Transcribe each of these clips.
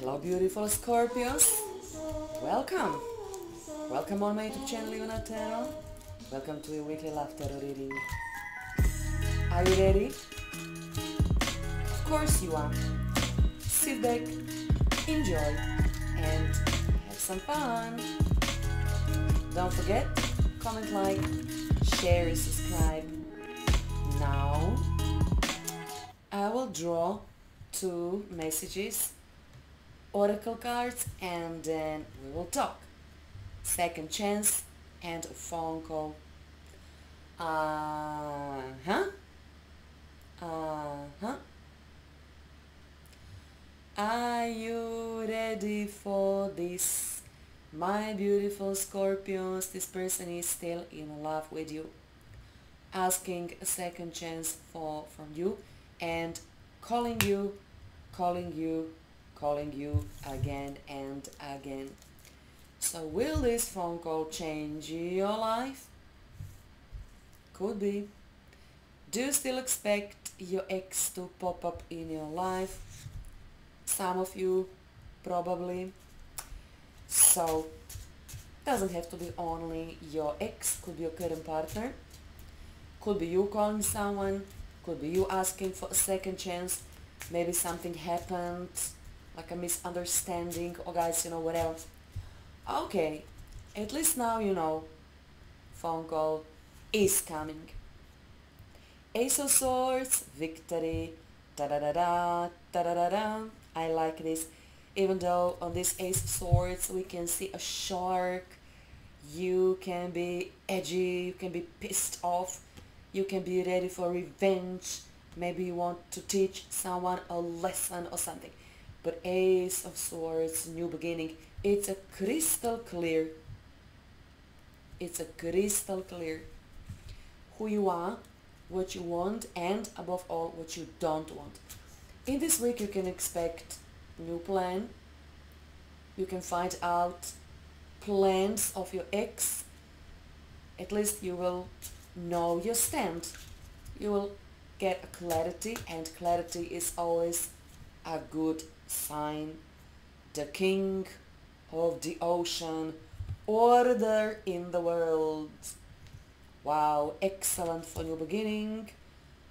Hello beautiful Scorpios. Welcome. Welcome on my YouTube channel Ivana Tarot. Welcome to your weekly love tarot reading. Are you ready? Of course you are. Sit back, enjoy, and have some fun. Don't forget, comment, like, share, and subscribe. Now, I will draw two messages, oracle cards, and then we will talk. Second chance and a phone call. Uh-huh. Uh-huh. Are you ready for this? My beautiful Scorpions, this person is still in love with you. Asking a second chance for from you and calling you, calling you, calling you again and again. So will this phone call change your life? Could be. Do you still expect your ex to pop up in your life? Some of you probably. So doesn't have to be only your ex, could be your current partner, could be you calling someone, could be you asking for a second chance, maybe something happened, like a misunderstanding, or guys, you know, what else Okay, at least now you know phone call is coming. Ace of Swords, victory, da da da da, da da da da. I like this. Even though on this Ace of Swords we can see a shark, you can be edgy, you can be pissed off, you can be ready for revenge, maybe you want to teach someone a lesson or something. But Ace of Swords, new beginning, it's a crystal clear. It's a crystal clear who you are, what you want, and above all, what you don't want. In this week, you can expect new plan. You can find out plans of your ex. At least you will know your stand. You will get a clarity, and clarity is always a good sign. The king of the ocean, order in the world. Wow, excellent for new beginning,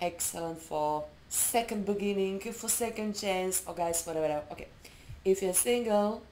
excellent for second beginning, for second chance, or oh guys, whatever, okay. If you're single,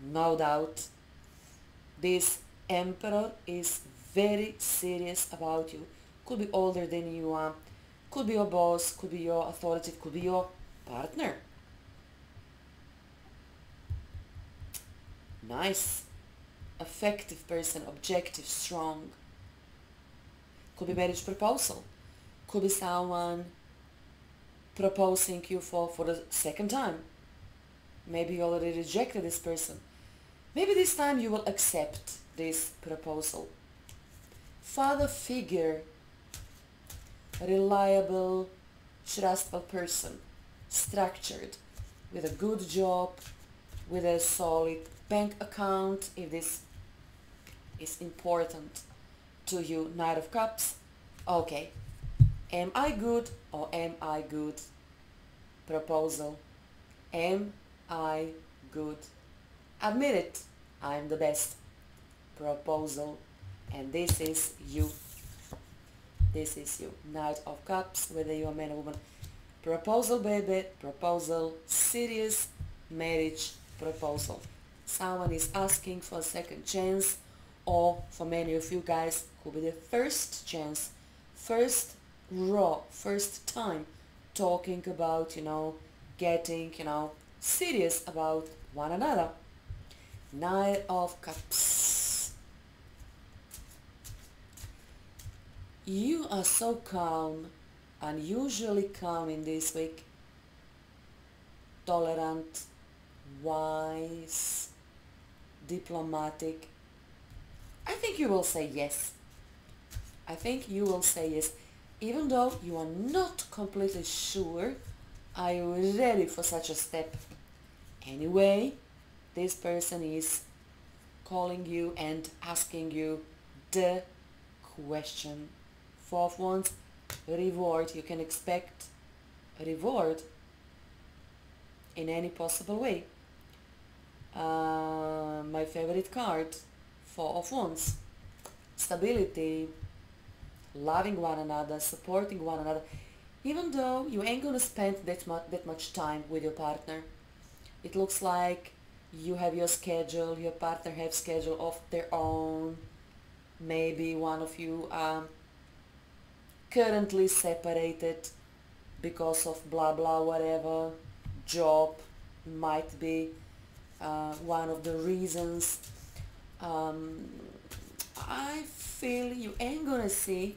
no doubt, this emperor is very serious about you. Could be older than you are, could be your boss, could be your authority, could be your partner. Nice. Effective person, objective, strong. Could be marriage proposal. Could be someone proposing you for, for the second time. Maybe you already rejected this person. Maybe this time you will accept this proposal. Father figure, reliable, trustful person, structured, with a good job, with a solid bank account, if this is important to you, Knight of Cups. Okay, am I good or am I good? Proposal. Am I good? Admit it, I'm the best. Proposal. And this is you. This is you. Knight of Cups, whether you're a man or woman. Proposal, baby. Proposal. Serious marriage proposal. Someone is asking for a second chance or for many of you guys could be the first chance, first raw, first time talking about, you know, getting, you know, serious about one another. Knight of Cups. You are so calm, unusually calm in this week, tolerant, wise, diplomatic. I think you will say yes. I think you will say yes. Even though you are not completely sure, are you ready for such a step? Anyway, this person is calling you and asking you the question. Four of Wands, reward. You can expect reward in any possible way. uh, my favorite card, Four of Wands. Stability, loving one another, supporting one another, even though you ain't gonna spend that, mu- that much time with your partner. It looks like you have your schedule, your partner have schedule of their own. Maybe one of you are currently separated because of blah blah whatever job might be uh, one of the reasons. Um, I feel you ain't gonna see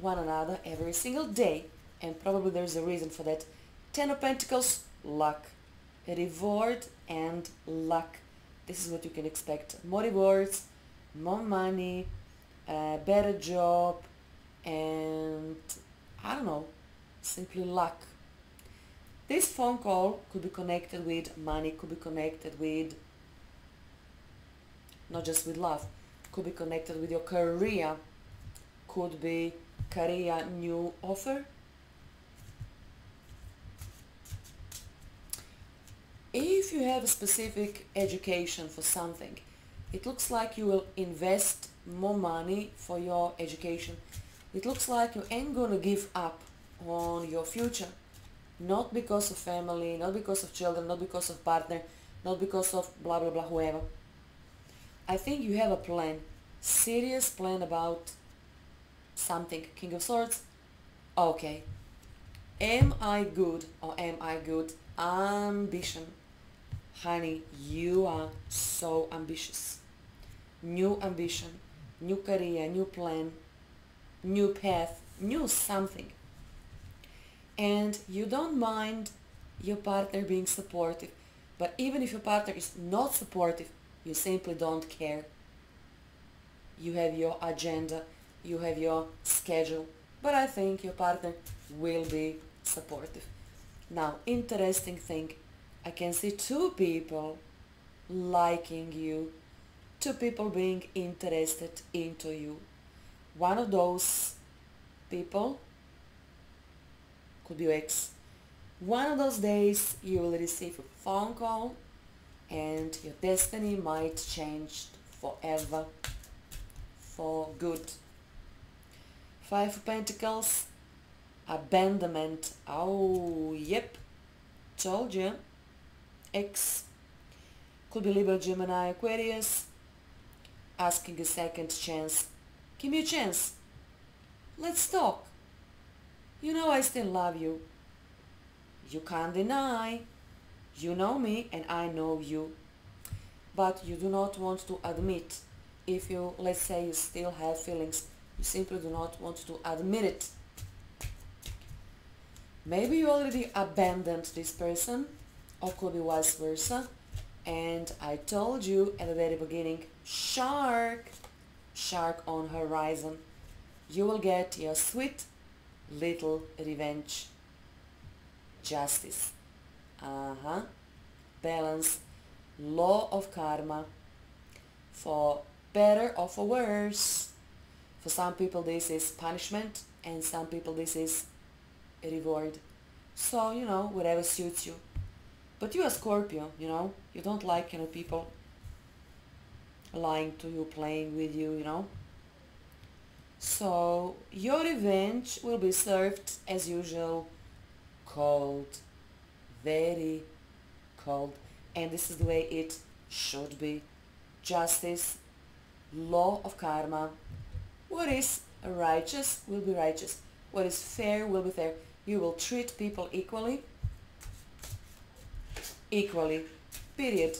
one another every single day and probably there's a reason for that. Ten of pentacles luck. Reward and luck. This is what you can expect. More rewards more money better job and I don't know simply luck. This phone call could be connected with money could be connected with not just with love could be connected with your career could be career new offer. If you have a specific education for something it looks like you will invest more money for your education it looks like you ain't gonna give up on your future. Not because of family not because of children not because of partner not because of blah blah blah whoever. I think you have a plan serious plan about something. King of swords? Okay. Am I good or am I good? Ambition. Honey you are so ambitious. New ambition new career new plan new path new something. And you don't mind your partner being supportive but even if your partner is not supportive you simply don't care. You have your agenda you have your schedule but I think your partner will be supportive. Now interesting thing I can see two people liking you two people being interested into you one of those people could be your ex. One of those days you will receive a phone call and your destiny might change forever for good. Five of Pentacles, abandonment. Oh, yep, told you. X could be Libra, Gemini, Aquarius, asking a second chance. Give me a chance. Let's talk. You know I still love you. You can't deny. You know me and I know you. But you do not want to admit if you, let's say you still have feelings, you simply do not want to admit it. Maybe you already abandoned this person or could be vice versa. And I told you at the very beginning, shark, shark on horizon. You will get your sweet little revenge, justice, uh-huh, balance, law of karma, for better or for worse. For some people this is punishment and some people this is reward. So, you know, whatever suits you. But you are Scorpio, you know, you don't like, you know, people lying to you, playing with you, you know. So your revenge will be served as usual cold, very cold. And this is the way it should be. Justice, law of karma. What is righteous will be righteous. What is fair will be fair. You will treat people equally. Equally. Period.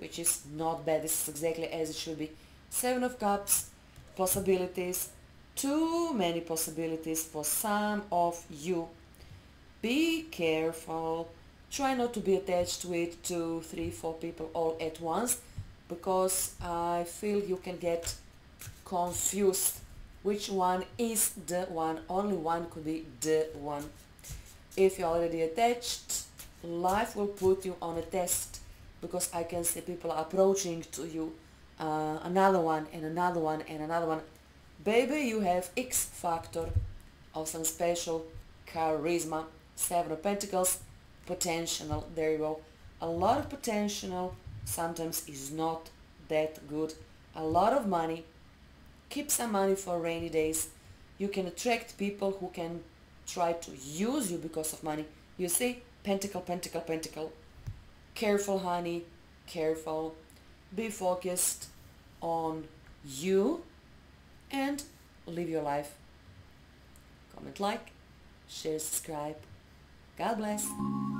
Which is not bad. This is exactly as it should be. Seven of Cups possibilities, too many possibilities for some of you. Be careful. Try not to be attached with two, three, four people all at once because I feel you can get confused which one is the one. Only one could be the one. If you're already attached, life will put you on a test because I can see people approaching to you uh, another one and another one and another one. Baby, you have X factor of some special charisma, seven of pentacles, potential, there you go. a lot of potential sometimes is not that good. A lot of money. Keep some money for rainy days. You can attract people who can try to use you because of money. You see? Pentacle, pentacle, pentacle. Careful, honey. Careful. Be focused on you and live your life. Comment, like, share, subscribe. God bless.